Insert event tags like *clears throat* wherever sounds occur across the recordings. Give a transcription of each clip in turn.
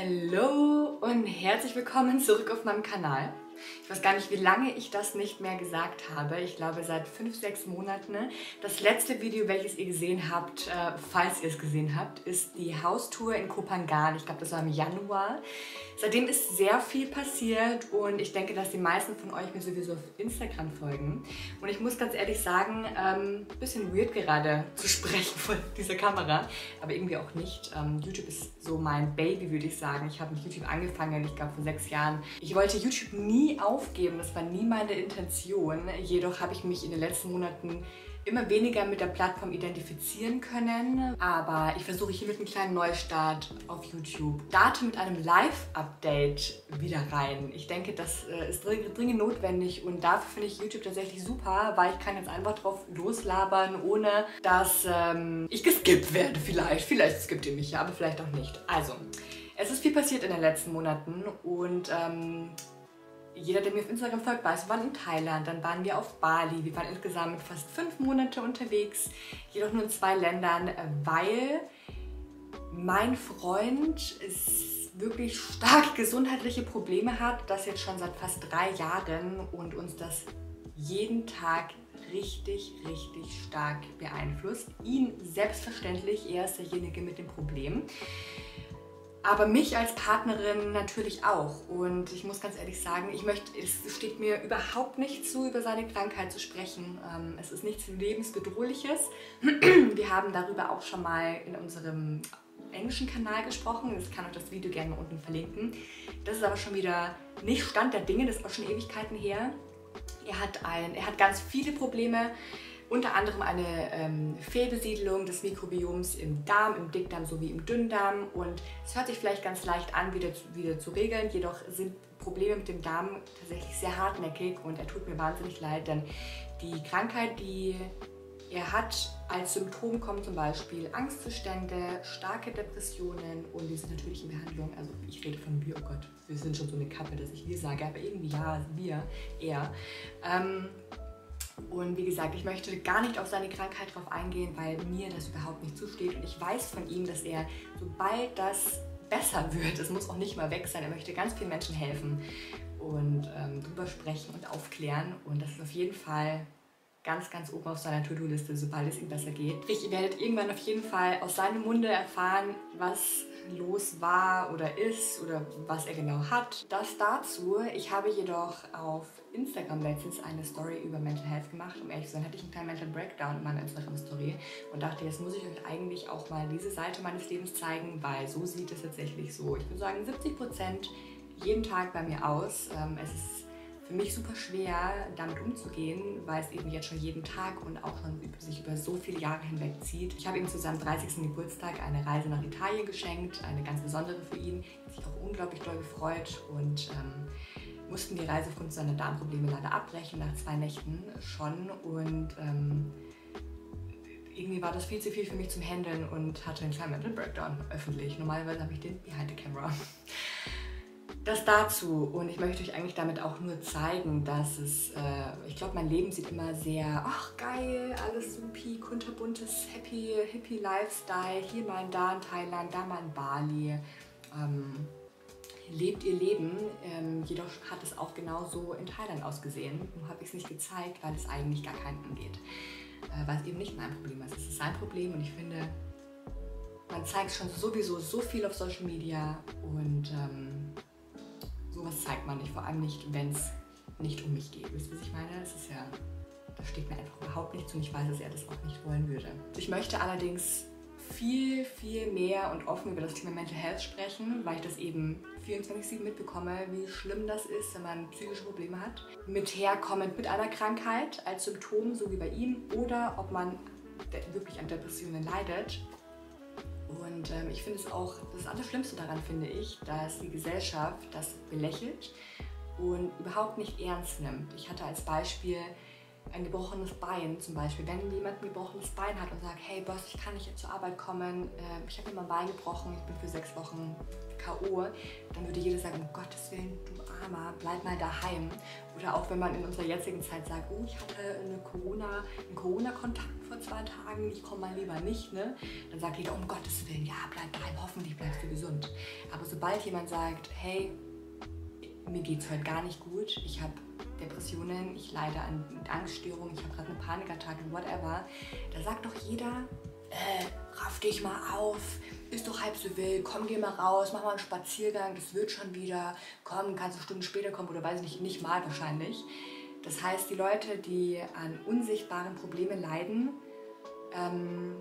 Hallo und herzlich willkommen zurück auf meinem Kanal. Ich weiß gar nicht, wie lange ich das nicht mehr gesagt habe. Ich glaube seit fünf, sechs Monaten. Das letzte Video, welches ihr gesehen habt, äh, falls ihr es gesehen habt, ist die Haustour in Kopangan. Ich glaube, das war im Januar. Seitdem ist sehr viel passiert und ich denke, dass die meisten von euch mir sowieso auf Instagram folgen. Und ich muss ganz ehrlich sagen, ähm, bisschen weird gerade zu *laughs* sprechen vor dieser Kamera, aber irgendwie auch nicht. Ähm, YouTube ist so mein Baby, würde ich sagen. Ich habe mit YouTube angefangen, ich glaube vor sechs Jahren. Ich wollte YouTube nie aufgeben, das war nie meine Intention. Jedoch habe ich mich in den letzten Monaten immer weniger mit der Plattform identifizieren können. Aber ich versuche hier mit einem kleinen Neustart auf YouTube. Starte mit einem Live-Update wieder rein. Ich denke, das äh, ist dringend notwendig und dafür finde ich YouTube tatsächlich super, weil ich kann jetzt einfach drauf loslabern, ohne dass ähm, ich geskippt werde vielleicht. Vielleicht skippt ihr mich ja, aber vielleicht auch nicht. Also, es ist viel passiert in den letzten Monaten und ähm, jeder, der mir auf Instagram folgt, weiß, wir waren in Thailand, dann waren wir auf Bali. Wir waren insgesamt fast fünf Monate unterwegs, jedoch nur in zwei Ländern, weil mein Freund wirklich stark *laughs* gesundheitliche Probleme hat, das jetzt schon seit fast drei Jahren und uns das jeden Tag richtig, richtig stark beeinflusst. Ihn selbstverständlich, er ist derjenige mit dem Problem aber mich als Partnerin natürlich auch. Und ich muss ganz ehrlich sagen, ich möchte, es steht mir überhaupt nicht zu, über seine Krankheit zu sprechen. Ähm, es ist nichts Lebensbedrohliches. *clears throat* Wir haben darüber auch schon mal in unserem englischen Kanal gesprochen. Ich kann euch das Video gerne unten verlinken. Das ist aber schon wieder nicht Stand der Dinge, das ist auch schon Ewigkeiten her. Er hat, ein, er hat ganz viele Probleme unter anderem eine ähm, Fehlbesiedlung des Mikrobioms im Darm, im Dickdarm sowie im Dünndarm. Und es hört sich vielleicht ganz leicht an, wieder, wieder zu regeln, jedoch sind Probleme mit dem Darm tatsächlich sehr hartnäckig und er tut mir wahnsinnig leid, denn die Krankheit, die er hat, als Symptom kommen zum Beispiel Angstzustände, starke Depressionen und die sind natürlich in Behandlung. Also ich rede von wir, oh Gott, wir sind schon so eine Kappe, dass ich wir sage, aber irgendwie ja, wir, er. Ähm, und wie gesagt, ich möchte gar nicht auf seine Krankheit drauf eingehen, weil mir das überhaupt nicht zusteht. Und ich weiß von ihm, dass er, sobald das besser wird, es muss auch nicht mal weg sein, er möchte ganz vielen Menschen helfen und ähm, drüber sprechen und aufklären. Und das ist auf jeden Fall ganz, ganz oben auf seiner To-Do-Liste, sobald es ihm besser geht. Sprich, ihr werdet irgendwann auf jeden Fall aus seinem Munde erfahren, was los war oder ist oder was er genau hat. Das dazu. Ich habe jedoch auf Instagram letztens eine Story über Mental Health gemacht. Um ehrlich zu sein, hatte ich einen kleinen Mental Breakdown in meiner Instagram-Story und dachte, jetzt muss ich euch eigentlich auch mal diese Seite meines Lebens zeigen, weil so sieht es tatsächlich so, ich würde sagen, 70 Prozent jeden Tag bei mir aus. Ähm, es ist für mich super schwer, damit umzugehen, weil es eben jetzt schon jeden Tag und auch schon sich über so viele Jahre hinweg zieht. Ich habe ihm zu seinem 30. Geburtstag eine Reise nach Italien geschenkt, eine ganz besondere für ihn. Hat sich auch unglaublich doll gefreut und ähm, mussten die Reise aufgrund seiner Darmprobleme leider abbrechen, nach zwei Nächten schon. Und ähm, irgendwie war das viel zu viel für mich zum Handeln und hatte einen kleinen Mental Breakdown öffentlich. Normalerweise habe ich den behind the camera. Das dazu und ich möchte euch eigentlich damit auch nur zeigen, dass es, äh, ich glaube, mein Leben sieht immer sehr, ach geil, alles supi, kunterbuntes, happy, hippie Lifestyle, hier mal da in Thailand, da mal in Bali. Ähm, lebt ihr Leben. Ähm, jedoch hat es auch genauso in Thailand ausgesehen. Nur habe ich es nicht gezeigt, weil es eigentlich gar keinen angeht. Äh, weil es eben nicht mein Problem ist. Es ist sein Problem und ich finde, man zeigt schon sowieso so viel auf Social Media und ähm, sowas zeigt man nicht. Vor allem nicht, wenn es nicht um mich geht. Wisst ihr, was ich meine? Das ist ja, das steht mir einfach überhaupt nicht zu und ich weiß, dass er das auch nicht wollen würde. Ich möchte allerdings viel, viel mehr und offen über das Thema Mental Health sprechen, weil ich das eben 24-7 mitbekomme, wie schlimm das ist, wenn man psychische Probleme hat. Mit herkommend mit einer Krankheit als Symptom, so wie bei ihm, oder ob man wirklich an Depressionen leidet. Und ähm, ich finde es auch, das Allerschlimmste daran finde ich, dass die Gesellschaft das belächelt und überhaupt nicht ernst nimmt. Ich hatte als Beispiel ein gebrochenes Bein zum Beispiel. Wenn jemand ein gebrochenes Bein hat und sagt, hey Boss, ich kann nicht zur Arbeit kommen, äh, ich habe mir mein Bein gebrochen, ich bin für sechs Wochen K.O., dann würde jeder sagen, um Gottes Willen, du Armer, bleib mal daheim. Oder auch wenn man in unserer jetzigen Zeit sagt, oh, ich hatte eine Corona, einen Corona-Kontakt vor zwei Tagen, ich komme mal lieber nicht, ne? dann sagt jeder, um Gottes Willen, ja, bleib daheim, hoffentlich bleibst du gesund. Aber sobald jemand sagt, hey, mir geht es heute gar nicht gut, ich habe Depressionen, ich leide an Angststörungen, ich habe gerade eine Panikattacke, whatever, da sagt doch jeder, äh, raff dich mal auf, ist doch halb so wild, komm, geh mal raus, mach mal einen Spaziergang, das wird schon wieder, komm, kannst du Stunden später kommen oder weiß ich nicht, nicht mal wahrscheinlich. Das heißt, die Leute, die an unsichtbaren Problemen leiden, ähm,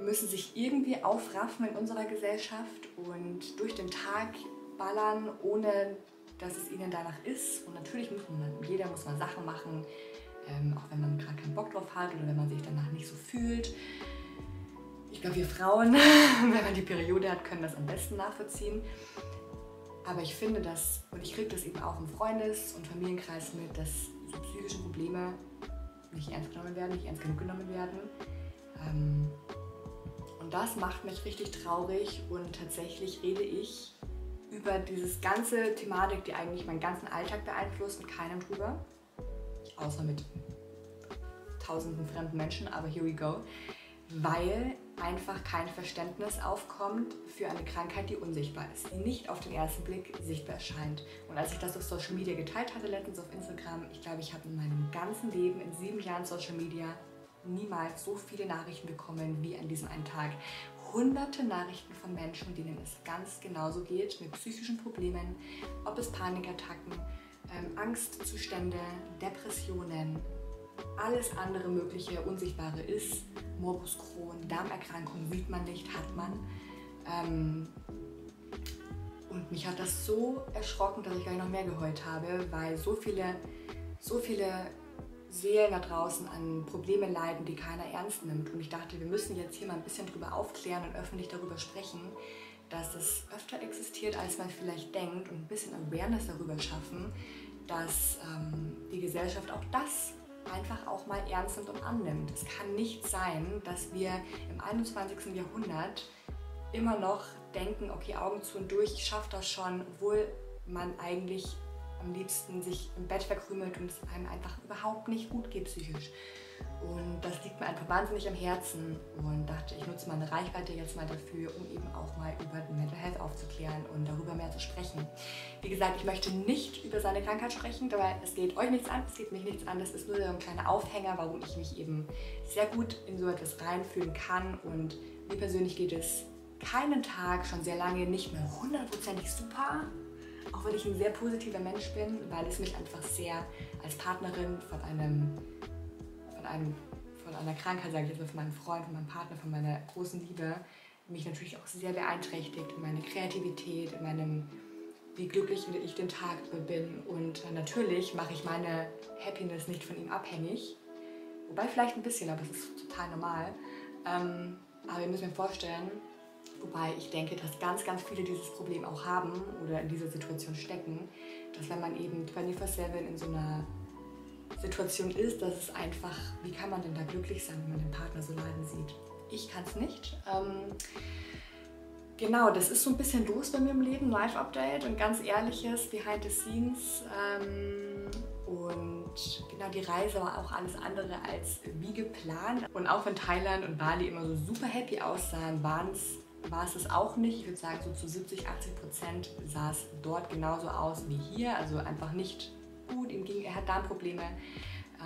müssen sich irgendwie aufraffen in unserer Gesellschaft und durch den Tag ballern, ohne dass es ihnen danach ist. Und natürlich muss man, jeder muss mal Sachen machen, ähm, auch wenn man gerade keinen Bock drauf hat oder wenn man sich danach nicht so fühlt. Ich glaube, wir Frauen, *laughs* wenn man die Periode hat, können das am besten nachvollziehen. Aber ich finde das, und ich kriege das eben auch im Freundes- und Familienkreis mit, dass so psychische Probleme nicht ernst genommen werden, nicht ernst genug genommen werden. Ähm, und das macht mich richtig traurig und tatsächlich rede ich über dieses ganze Thematik, die eigentlich meinen ganzen Alltag beeinflusst, mit keinem drüber. Außer mit tausenden fremden Menschen, aber here we go. Weil einfach kein Verständnis aufkommt für eine Krankheit, die unsichtbar ist, die nicht auf den ersten Blick sichtbar erscheint. Und als ich das auf Social Media geteilt hatte, letztens auf Instagram, ich glaube, ich habe in meinem ganzen Leben, in sieben Jahren Social Media, niemals so viele Nachrichten bekommen wie an diesem einen Tag. Hunderte Nachrichten von Menschen, denen es ganz genauso geht, mit psychischen Problemen, ob es Panikattacken, ähm, Angstzustände, Depressionen, alles andere mögliche Unsichtbare ist. Morbus Crohn, Darmerkrankung sieht man nicht, hat man. Ähm, und mich hat das so erschrocken, dass ich gleich noch mehr geheult habe, weil so viele, so viele Seelen da draußen an Problemen leiden, die keiner ernst nimmt. Und ich dachte, wir müssen jetzt hier mal ein bisschen drüber aufklären und öffentlich darüber sprechen, dass es öfter existiert, als man vielleicht denkt und ein bisschen Awareness darüber schaffen, dass ähm, die Gesellschaft auch das einfach auch mal ernst nimmt und annimmt. Es kann nicht sein, dass wir im 21. Jahrhundert immer noch denken, okay, Augen zu und durch, ich schaffe das schon, obwohl man eigentlich am liebsten sich im Bett verkrümelt und es einem einfach überhaupt nicht gut geht psychisch. Und das liegt mir einfach wahnsinnig am Herzen und dachte, ich nutze meine Reichweite jetzt mal dafür, um eben auch mal über Mental Health aufzuklären und darüber mehr zu sprechen. Wie gesagt, ich möchte nicht über seine Krankheit sprechen, aber es geht euch nichts an, es geht mich nichts an. Das ist nur so ein kleiner Aufhänger, warum ich mich eben sehr gut in so etwas reinfühlen kann. Und mir persönlich geht es keinen Tag, schon sehr lange, nicht mehr hundertprozentig super. Auch wenn ich ein sehr positiver Mensch bin, weil es mich einfach sehr als Partnerin von einem einem, von einer Krankheit, sage ich jetzt mal, von meinem Freund, von meinem Partner, von meiner großen Liebe, mich natürlich auch sehr beeinträchtigt in meiner Kreativität, in meinem, wie glücklich ich den Tag bin. Und natürlich mache ich meine Happiness nicht von ihm abhängig. Wobei vielleicht ein bisschen, aber es ist total normal. Ähm, aber ihr müsst mir vorstellen, wobei ich denke, dass ganz, ganz viele dieses Problem auch haben oder in dieser Situation stecken, dass wenn man eben 24-7 in so einer Situation ist, dass es einfach, wie kann man denn da glücklich sein, wenn man den Partner so leiden sieht? Ich kann es nicht. Ähm, genau, das ist so ein bisschen los bei mir im Leben, Live-Update und ganz ehrliches Behind the Scenes. Ähm, und genau, die Reise war auch alles andere als wie geplant. Und auch wenn Thailand und Bali immer so super happy aussahen, waren es war es auch nicht. Ich würde sagen, so zu 70, 80 Prozent sah es dort genauso aus wie hier. Also einfach nicht gut, ihm ging, er hat Darmprobleme.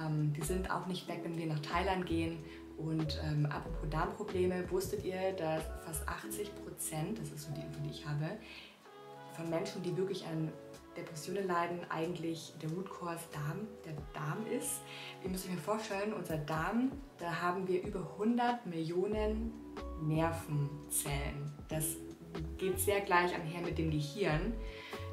Ähm, die sind auch nicht weg, wenn wir nach Thailand gehen. Und ähm, apropos Darmprobleme, wusstet ihr, dass fast 80 Prozent, das ist so die Info, die ich habe, von Menschen, die wirklich an Depressionen leiden, eigentlich der Root Cause Darm, der Darm ist. Ihr müsst euch vorstellen, unser Darm, da haben wir über 100 Millionen Nervenzellen. Das geht sehr gleich einher mit dem Gehirn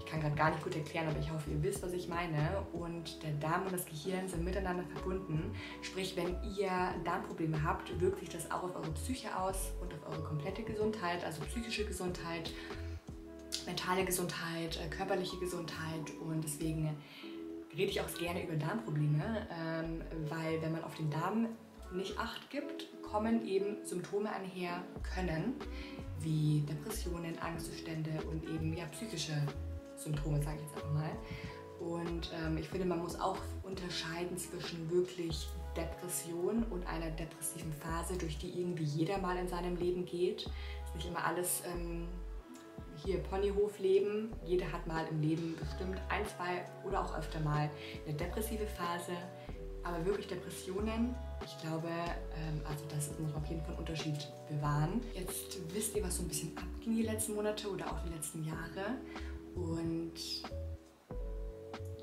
kann gerade gar nicht gut erklären, aber ich hoffe, ihr wisst, was ich meine. Und der Darm und das Gehirn sind miteinander verbunden. Sprich, wenn ihr Darmprobleme habt, wirkt sich das auch auf eure Psyche aus und auf eure komplette Gesundheit, also psychische Gesundheit, mentale Gesundheit, äh, körperliche Gesundheit. Und deswegen rede ich auch gerne über Darmprobleme, ähm, weil wenn man auf den Darm nicht acht gibt, kommen eben Symptome einher können, wie Depressionen, Angstzustände und eben ja, psychische Symptome, sage ich jetzt einfach mal. Und ähm, ich finde, man muss auch unterscheiden zwischen wirklich Depression und einer depressiven Phase, durch die irgendwie jeder mal in seinem Leben geht. Es ist nicht immer alles ähm, hier Ponyhofleben. Jeder hat mal im Leben bestimmt ein, zwei oder auch öfter mal eine depressive Phase. Aber wirklich Depressionen, ich glaube, ähm, also das muss man auf jeden Fall einen Unterschied bewahren. Jetzt wisst ihr, was so ein bisschen abging die letzten Monate oder auch die letzten Jahre. Und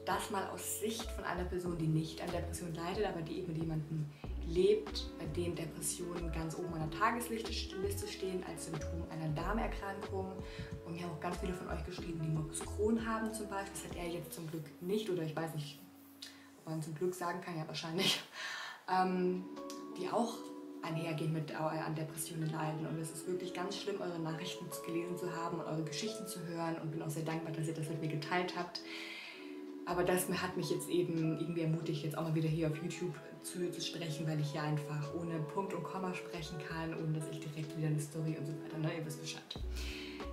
das mal aus Sicht von einer Person, die nicht an Depression leidet, aber die eben mit jemandem lebt, bei dem Depressionen ganz oben an der Tagesliste stehen als Symptom einer Darmerkrankung. Und mir haben auch ganz viele von euch geschrieben, die Morbus Crohn haben zum Beispiel. Das hat er jetzt zum Glück nicht oder ich weiß nicht, ob man zum Glück sagen kann, ja wahrscheinlich. Ähm, die auch einhergehen mit äh, an Depressionen leiden. Und es ist wirklich ganz schlimm, eure Nachrichten gelesen zu haben und eure Geschichten zu hören. Und bin auch sehr dankbar, dass ihr das mit mir geteilt habt. Aber das hat mich jetzt eben irgendwie ermutigt, jetzt auch mal wieder hier auf YouTube zu, zu sprechen, weil ich hier einfach ohne Punkt und Komma sprechen kann, ohne dass ich direkt wieder eine Story und so weiter, ne? ihr wisst Bescheid.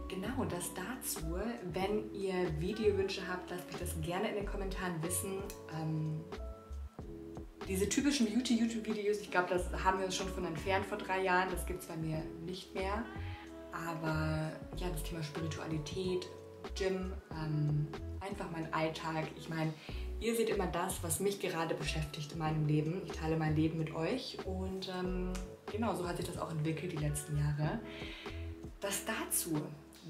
Genau, das dazu. Wenn ihr Videowünsche habt, lasst mich das gerne in den Kommentaren wissen. Ähm, diese typischen Beauty-YouTube-Videos, ich glaube, das haben wir uns schon von entfernt vor drei Jahren. Das gibt es bei mir nicht mehr. Aber ja, das Thema Spiritualität, Gym, ähm, einfach mein Alltag. Ich meine, ihr seht immer das, was mich gerade beschäftigt in meinem Leben. Ich teile mein Leben mit euch und ähm, genau so hat sich das auch entwickelt die letzten Jahre. Das dazu.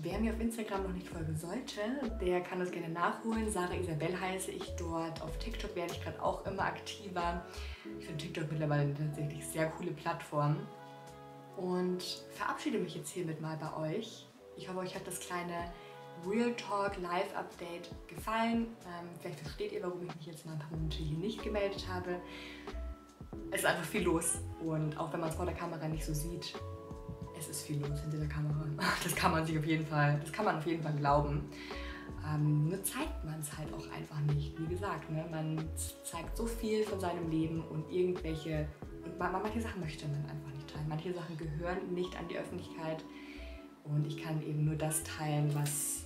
Wer mir auf Instagram noch nicht folgen sollte, der kann das gerne nachholen. Sarah Isabel heiße ich dort. Auf TikTok werde ich gerade auch immer aktiver. Ich finde TikTok mittlerweile eine tatsächlich sehr coole Plattform. Und verabschiede mich jetzt hiermit mal bei euch. Ich hoffe, euch hat das kleine Real Talk Live Update gefallen. Ähm, vielleicht versteht ihr, warum ich mich jetzt mal ein paar Monate hier nicht gemeldet habe. Es ist einfach viel los und auch wenn man es vor der Kamera nicht so sieht, es ist viel los hinter der Kamera. *laughs* Das kann man sich auf jeden Fall, das kann man auf jeden Fall glauben. Ähm, nur zeigt man es halt auch einfach nicht. Wie gesagt, ne? man zeigt so viel von seinem Leben und irgendwelche, und manche Sachen möchte man einfach nicht teilen. Manche Sachen gehören nicht an die Öffentlichkeit und ich kann eben nur das teilen, was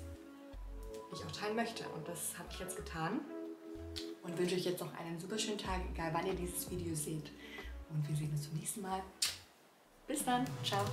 ich auch teilen möchte. Und das habe ich jetzt getan. Und wünsche euch jetzt noch einen super schönen Tag, egal wann ihr dieses Video seht. Und wir sehen uns zum nächsten Mal. Bis dann. Ciao.